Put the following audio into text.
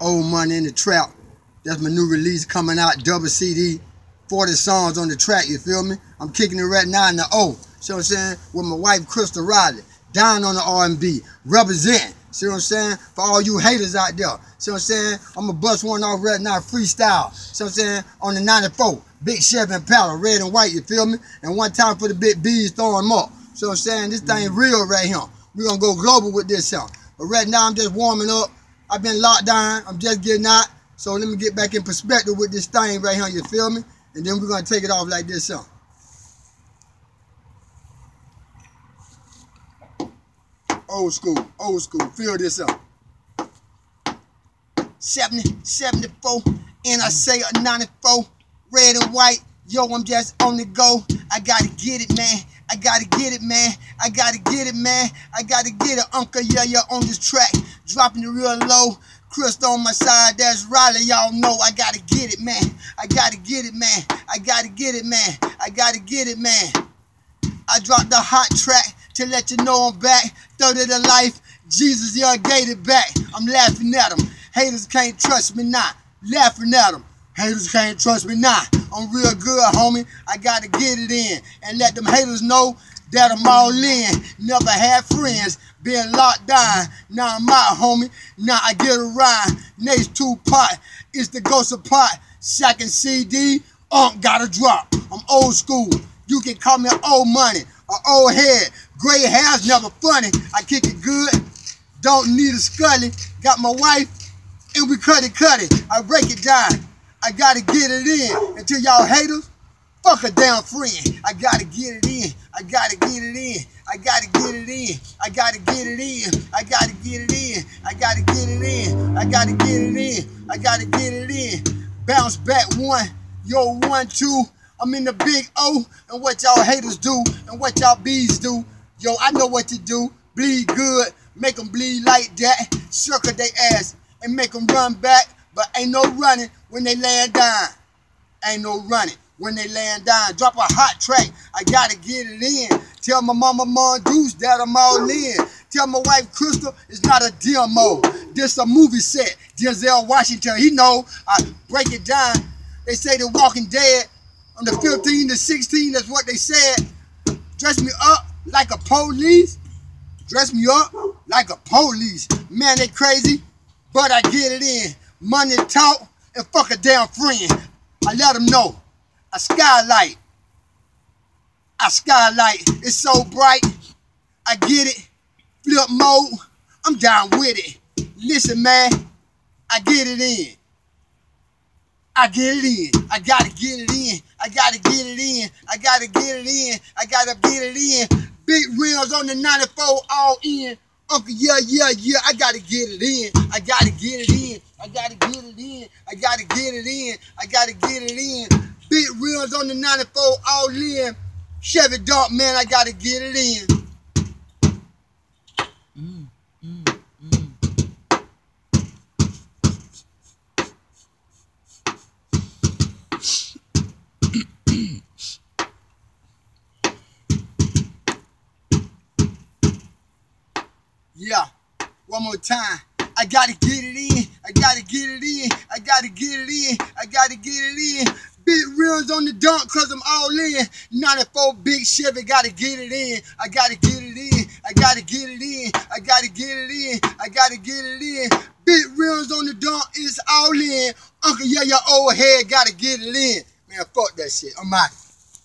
Old Money in the Trap. That's my new release coming out, double CD, 40 songs on the track, you feel me? I'm kicking it right now in the O, see what I'm saying? With my wife, Crystal Riley, down on the R&B, represent, see what I'm saying? For all you haters out there, see what I'm saying? I'm gonna bust one off right now, freestyle, see what I'm saying? On the 94, big Chevy Impala, red and white, you feel me? And one time for the big bees, throw them up. See what I'm saying? This thing real right here. We're gonna go global with this song. But right now I'm just warming up. I've been locked down. I'm just getting out. So let me get back in perspective with this thing right here, you feel me? And then we're gonna take it off like this song. Old school, old school, feel this up. 70, 74, and I say a 94, red and white, yo, I'm just on the go. I gotta get it, man. I gotta get it, man. I gotta get it, man. I gotta get it, Uncle Yeah, yeah, on this track. Dropping it real low. Chris on my side, that's Riley, y'all know I gotta get it, man. I gotta get it, man. I gotta get it, man. I gotta get it, man. I dropped the hot track to let you know I'm back. Third of the life, Jesus, yeah, gave it back. I'm laughing at them. Haters can't trust me now. Laughing at them. Haters can't trust me now. I'm real good, homie. I gotta get it in and let them haters know that I'm all in. Never had friends, been locked down. Now I'm out, homie. Now I get around. Next two pot, it's the ghost of pot. Second CD, Unk gotta drop. I'm old school. You can call me old money or old head. Gray hair's never funny. I kick it good. Don't need a scully. Got my wife, and we cut it, cut it. I break it down. I gotta get it in. Until y'all haters, fuck a damn friend. I gotta get it in. I gotta get it in. I gotta get it in. I gotta get it in. I gotta get it in. I gotta get it in. I gotta get it in. I gotta get it in. Bounce back one. Yo, one, two. I'm in the big O. And what y'all haters do and what y'all bees do. Yo, I know what to do. Bleed good. Make them bleed like that. Circle they ass and make them run back. But ain't no running when they laying down. Ain't no running when they laying down. Drop a hot track, I gotta get it in. Tell my mama mom, Mongoose that I'm all in. Tell my wife Crystal it's not a demo. This a movie set. Denzel Washington, he know. I break it down. They say the Walking Dead on the 15 to 16, that's what they said. Dress me up like a police. Dress me up like a police. Man, they crazy, but I get it in. Money talk and fuck a damn friend. I let them know. I skylight. I skylight. It's so bright. I get it. Flip mode. I'm down with it. Listen, man. I get it in. I get it in. I gotta get it in. I gotta get it in. I gotta get it in. I gotta get it in. Big rims on the 94 all in. Uncle, yeah, yeah, yeah, I gotta get it in. I gotta get it in. I gotta get it in. I gotta get it in. I gotta get it in. Big rims on the 94 all in. Chevy Dark, man, I gotta get it in. Yeah, one more time. I gotta get it. I gotta get it in. I gotta get it in. I gotta get it in. Big rims on the dunk cause I'm all in. 94 big Chevy, gotta get it in. I gotta get it in. I gotta get it in. I gotta get it in. I gotta get it in. Big rims on the dunk, it's all in. Uncle, yeah, your old head gotta get it in. Man, fuck that shit. I'm out.